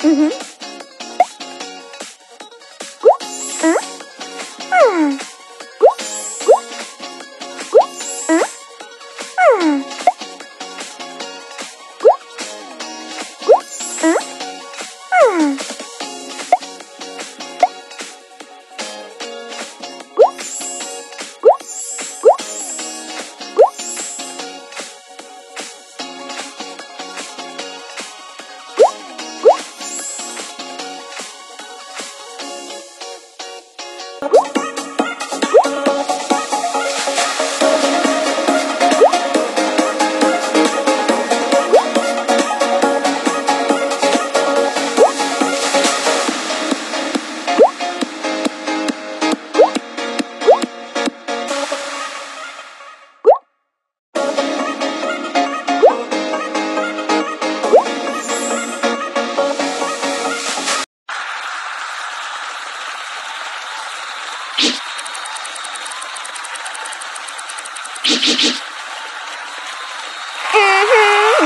Mm-hmm.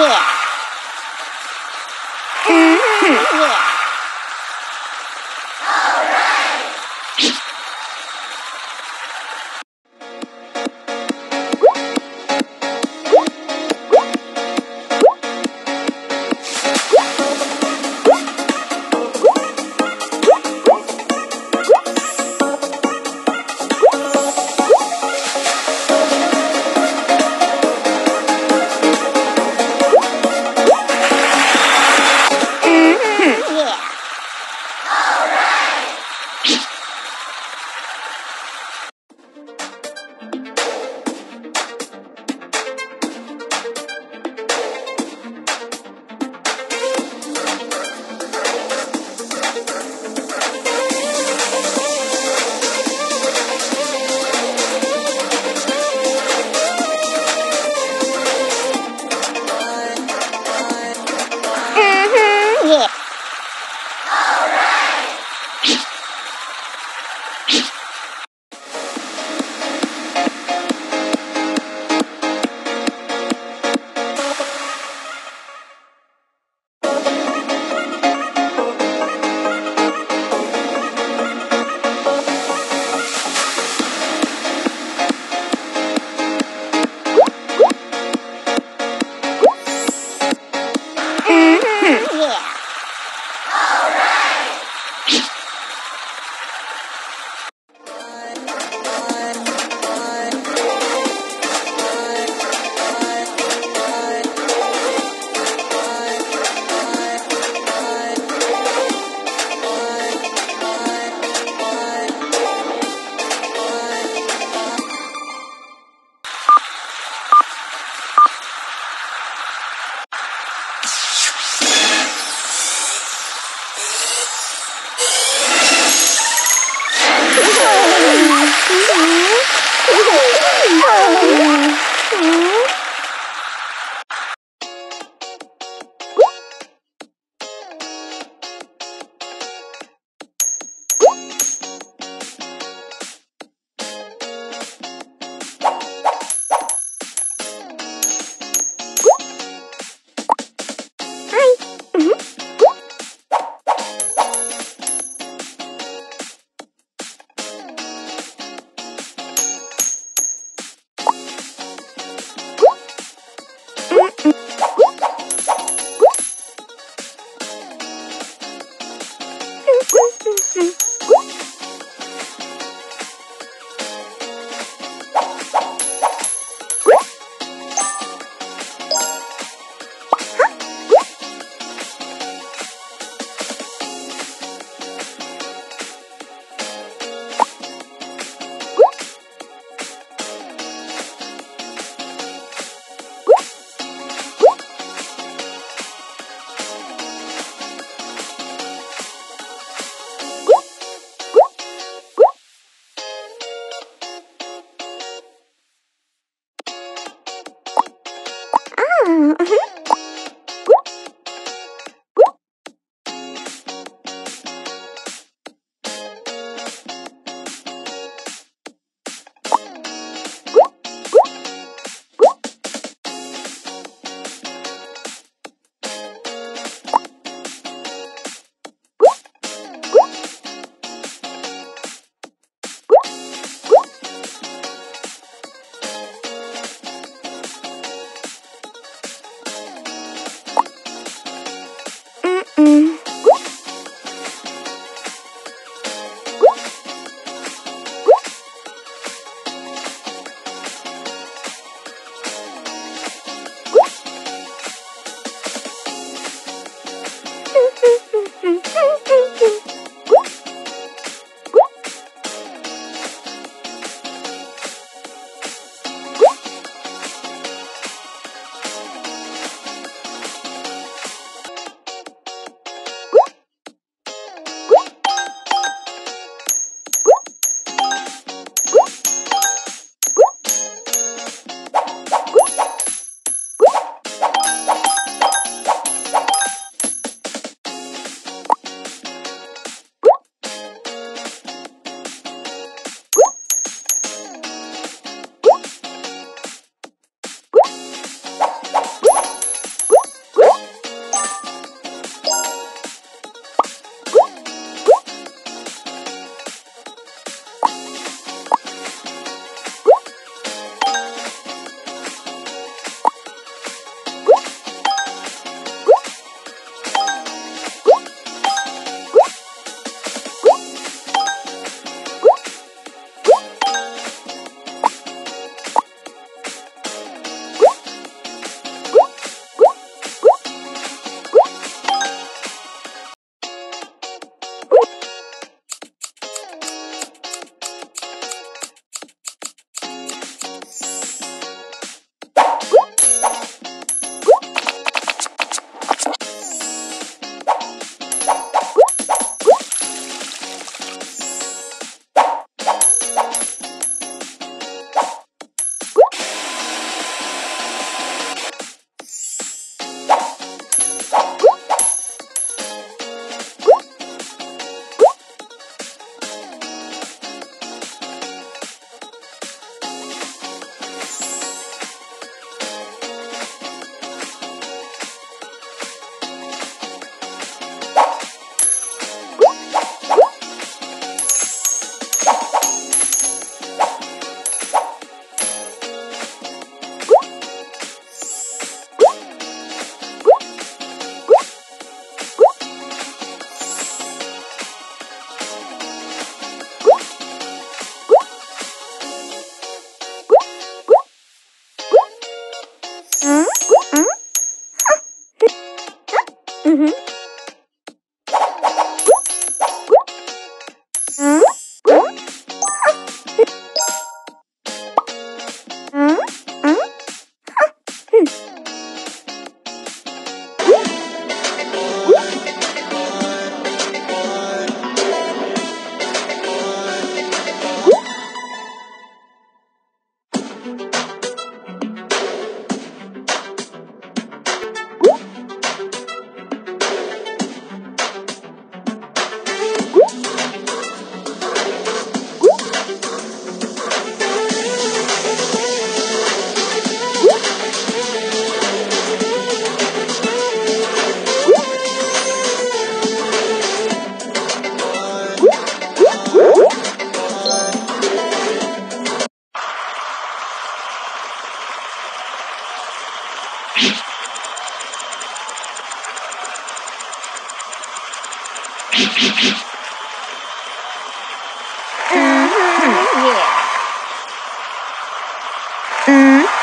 饿嗯饿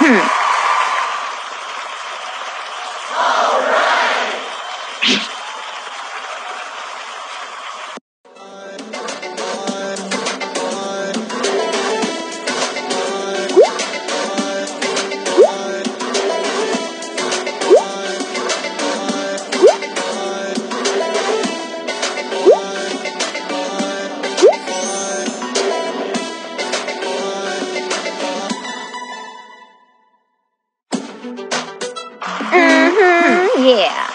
Mm-hmm. Yeah.